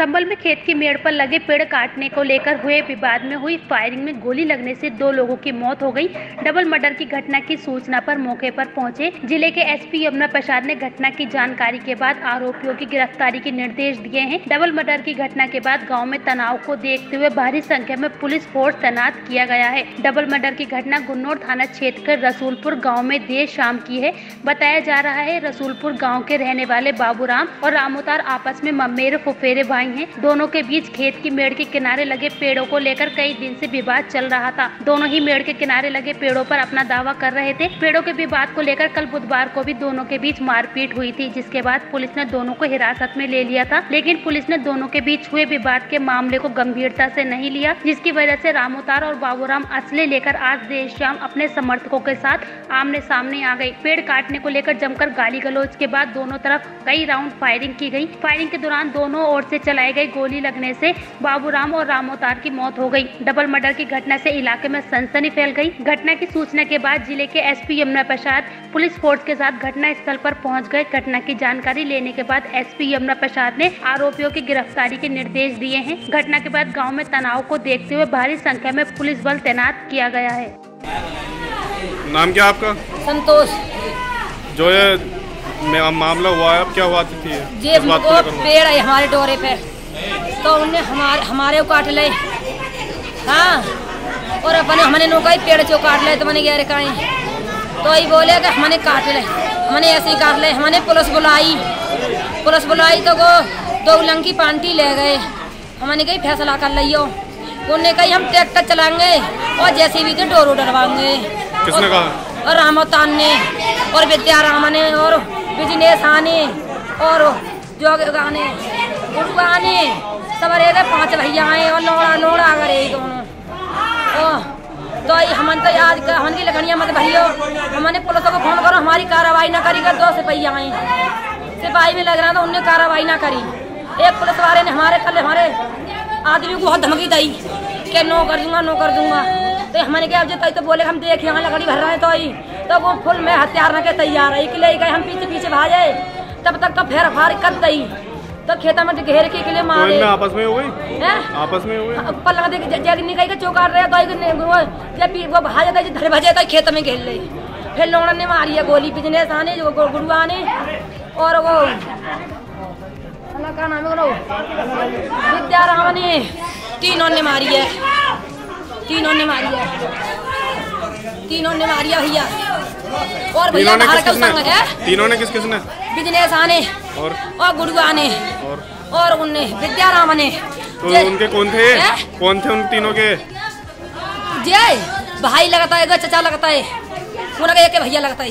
संबल में खेत की मेड़ पर लगे पेड़ काटने को लेकर हुए विवाद में हुई फायरिंग में गोली लगने से दो लोगों की मौत हो गई। डबल मर्डर की घटना की सूचना पर मौके पर पहुँचे ज़िले के एसपी यमुना प्रसाद ने घटना की जानकारी के बाद आरोपियों की गिरफ्तारी के निर्देश दिए हैं। डबल मर्डर की घटना के बाद गाँव में तनाव को देखते हुए भारी संख्या में पुलिस फोर्स तैनात किया गया है। डबल मर्डर की घटना गुन्नौर थाना क्षेत्र के रसूलपुर गाँव में देर शाम की है। बताया जा रहा है, रसूलपुर गाँव के रहने वाले बाबूराम और रामोतार आपस में ममेरे, फुफेरे, भाई हैं। दोनों के बीच खेत की मेड़ के किनारे लगे पेड़ों को लेकर कई दिन से विवाद चल रहा था। दोनों ही मेड़ के किनारे लगे पेड़ों पर अपना दावा कर रहे थे। पेड़ों के विवाद को लेकर कल बुधवार को भी दोनों के बीच मारपीट हुई थी, जिसके बाद पुलिस ने दोनों को हिरासत में ले लिया था। लेकिन पुलिस ने दोनों के बीच हुए विवाद के मामले को गंभीरता से नहीं लिया, जिसकी वजह से रामोतार और बाबूराम असले लेकर आज देर शाम अपने समर्थकों के साथ आमने सामने आ गए। पेड़ काटने को लेकर जमकर गाली गलौज के बाद दोनों तरफ़ कई राउंड फायरिंग की गई। फायरिंग के दौरान दोनों ओर से चलाई गई गोली लगने से बाबूराम और रामोतार की मौत हो गई। डबल मर्डर की घटना से इलाके में सनसनी फैल गई। घटना की सूचना के बाद ज़िले के SP Yamuna Prasad police force के साथ घटना स्थल पर पहुँच गए। घटना की जानकारी लेने के बाद एसपी यमुना प्रसाद ने आरोपियों की गिरफ्तारी के निर्देश दिए हैं। घटना के बाद गाँव में तनाव को देखते हुए भारी संख्या में पुलिस बल तैनात किया गया है। नाम क्या आपका? संतोष। जो ये मामला हुआ है अब क्या हुआ थी ये वो पेड़ है हमारे डोरे पे। तो उनने हमारे हमारे को काट ले। हाँ। और अपने हमने नौका ही पेड़ चो काट ले तो मैंने गैर कहीं। तो ही बोले कि हमने काट ले। हमने ऐसे ही काट ले। हमने पुलिस बुलाई। पुलिस बुलाई तो वो दो लंकी पांटी ले गए। हमने कही फैसला कर लियो। उनने कही हम ट्रैक्टर चलाएँगे और जैसे भी के डोरो डरवाएँगे किसने कहा? और रामोतान ने और विद्या रामा ने और बिज़नेस आने और जोग गाने गुरुआ ने सब रे रे पाँच भैया आए और लोड़ा लोड़ा करे दोनों ओ तो ये हमन तो आज हमन की लकड़ियाँ मत भरियो हमने पुलिस को फ़ोन करो, हमारी कार्रवाई ना करी कर दो सिपहिया आए सिपाही में लग रहा था उनने कार्रवाई ना करी। एक पुलिस वाले ने हमारे कल हमारे आदमी को बहुत धमकी दी कि नो कर दूँगा नो कर दूँगा। तो हमने क्या जब तो बोले हम देख यहाँ लकड़ी भर रहे हैं तो ही तो वो फुल में हथियार रखे तैयार है इकले गए हम पीछे पीछे भागे। तब तक तो फेर फार कर दी तो खेता में घेर के के लिए तो मारे। इनमें आपस में हो गई? आपस में हो गई? पलंग देख जग निकल के चौकार रहे तो जब वो भाज जाता धरे भजे तो खेत में घेर ले। फिर लोड़ा ने मारी है गोली बिज़नेस आने जो गु- गुरुआ ने और वो का नाम है विद्याराम ने तीनों ने मारी है। तीनों ने मारी है। तीनों ने मारी है भैया। और भैया बाहर का संग है? तीनों ने किस किसने? बिज़नेस आने और? और गुरुआ ने और? और उनने विद्याराम ने तो उनके कौन थे? हैं? कौन थे उन तीनों के? जय। भाई लगता है चचा लगता है। उनका एक भैया लगता है।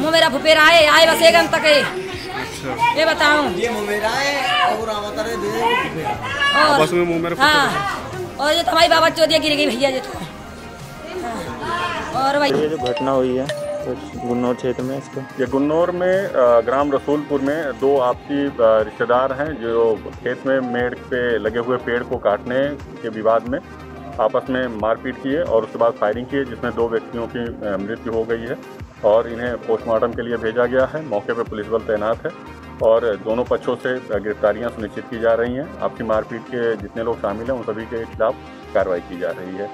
मुँह मेरा फुफेरा आए आए बस एक तक है। अच्छा। ये बताऊँ। ये मुमेरा है और रावतर है और आपस में मुँह मेरे हाँ। और ये तो हमारी बाबा चौधरी गिर गई भैया ये तो। हाँ, और भाई। ये जो घटना हुई है गुन्नौर क्षेत्र में इसको? ये गुन्नौर में ग्राम रसूलपुर में दो आपसी रिश्तेदार हैं जो खेत में मेड़ पे लगे हुए पेड़ को काटने के विवाद में आपस में मारपीट किए और उसके बाद फायरिंग किए जिसमें दो व्यक्तियों की मृत्यु हो गई है और इन्हें पोस्टमार्टम के लिए भेजा गया है। मौके पर पुलिस बल तैनात है। और दोनों पक्षों से गिरफ्तारियाँ सुनिश्चित की जा रही हैं। आपकी मारपीट के जितने लोग शामिल हैं, उन सभी के खिलाफ कार्रवाई की जा रही है।